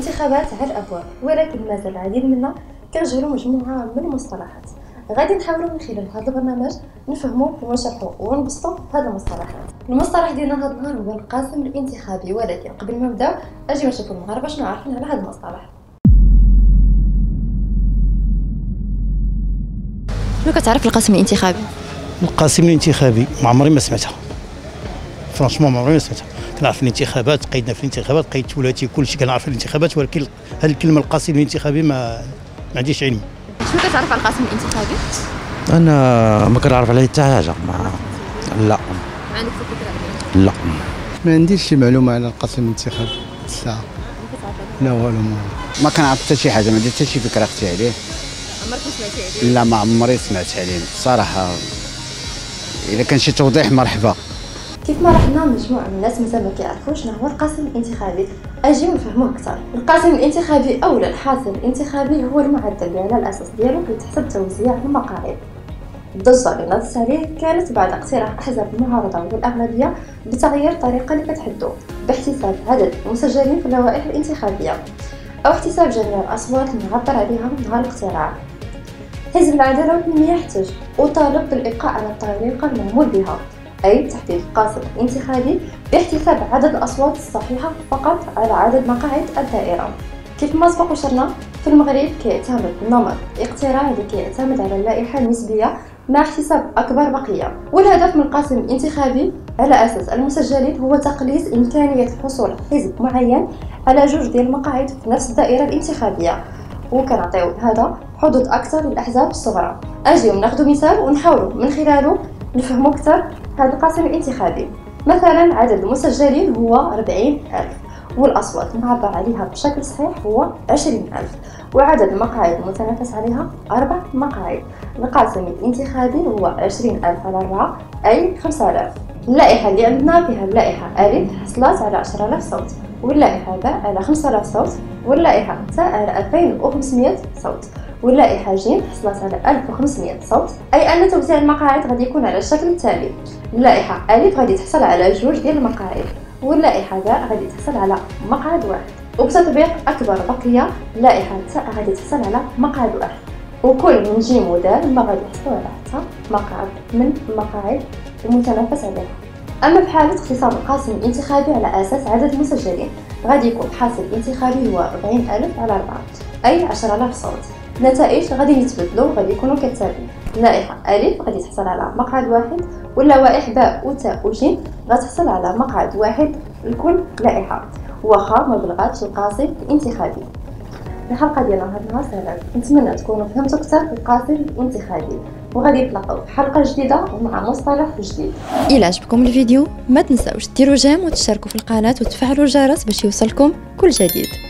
الانتخابات على الأبواب ولكن مازال العديد منا كنجهلوا مجموعة من المصطلحات. غادي نحاولوا من خلال هذا البرنامج نفهموا ونشرحوا ونبسطوا هذه المصطلحات. المصطلح ديالنا هذا النهار هو القاسم الانتخابي ولكن قبل ما نبداو أجي نشوفوا المغاربه شنو عارفين على هذا المصطلح. شنو كتعرف القاسم الانتخابي؟ القاسم الانتخابي؟ ما عمري ما سمعتها. فرانشمون ما عمري ما سمعتها كنعرف الانتخابات قيدنا في الانتخابات قيدت ولاتي كلشي كنعرف الانتخابات ولكن هذه الكلمة القاسم الانتخابي ما ما عنديش علم. شنو كتعرف على القاسم الانتخابي؟ أنا ما كنعرف عليه حتى حاجة ما لا. ما عندك فكرة عليه؟ لا. ما عنديش شي معلومة على القسم الانتخابي. الساعة لا والو ما. ما كنعرف حتى شي حاجة ما عندي حتى شي فكرة أختي عليه. عمرك سمعتي عليه؟ لا ما عمري سمعت عليه. صراحة إذا كان شي توضيح مرحبا. كيف ما رحنا مجموعة من الناس مازال ما كيعرفوش شنو هو القاسم الانتخابي. اجيو نفهموه أكثر. القاسم الانتخابي أو الحاصل الانتخابي هو المعدل على الأساس ديالو كيتحسب توزيع المقاعد. الضجة اللي نضت عليه كانت بعد اقتراح أحزاب المعارضة والأغلبية بتغيير الطريقة اللي كتحدو باحتساب عدد المسجلين في اللوائح الانتخابية أو احتساب جميع الأصوات المعبر عليها نهار الاقتراع. حزب العدالة والتنمية احتج وطالب بالإبقاء على الطريقة المعمول بها. أي تحديد القاسم الانتخابي باحتساب عدد الأصوات الصحيحة فقط على عدد مقاعد الدائرة. كيف ما سبق وشرنا في المغرب كيعتمد نمط اقتراع اللي كيعتمد على اللائحة النسبية مع احتساب أكبر بقية. والهدف من القاسم الانتخابي على أساس المسجلين هو تقليص إمكانية حصول حزب معين على جوج ديال المقاعد في نفس الدائرة الانتخابية. وكنعطيو هذا حدود أكثر للأحزاب الصغرى. أجيو ناخذ مثال ونحاولوا من خلاله نفهموا أكثر هذا القاسم الانتخابي. مثلا عدد المسجلين هو 40 ألف والأصوات المعبر عليها بشكل صحيح هو 20 ألف وعدد المقاعد المتنافس عليها أربع مقاعد. القاسم الانتخابي هو 20 ألف على أربعة أي 5000 اللائحة اللي عندنا فيها اللائحة ألف حصلت على 10000 صوت. واللائحة باء على 5000 صوت واللائحة تاء على 2500 صوت واللائحة ج حصلت على 1500 صوت. أي أن توزيع المقاعد غادي يكون على الشكل التالي. اللائحة أ غادي تحصل على جوج ديال المقاعد واللائحة باء غادي تحصل على مقعد واحد. وبتطبيق أكبر بقية اللائحة تاء غادي تحصل على مقعد واحد. وكل من جيم ودال ما غادي يحصلوا على حتى مقعد من المقاعد المتنافس عليها. أما في حالة اختصار القاسم الانتخابي على أساس عدد المسجلين غادي يكون حاصل انتخابي هو 40 ألف على 4 أي 10000 صوت. النتائج غادي يتبدلوا غادي يكونوا كالتالي اللائحة ألف غادي تحصل على مقعد واحد واللوائح باء وتاء وجيم غتحصل على مقعد واحد لكل لائحة واخا ما بلغاتش القاسم الانتخابي. الحلقة ديالنا هاد النهار سهلة نتمنى تكونوا فهمتوا أكثر في القاسم الانتخابي. وغادي نتلاقاو في حلقة جديدة ومع مصطلح جديد. إلا عجبكم الفيديو ما تنساوش ديروا جيم وتشتركوا في القناة وتفعلوا الجرس باش يوصلكم كل جديد.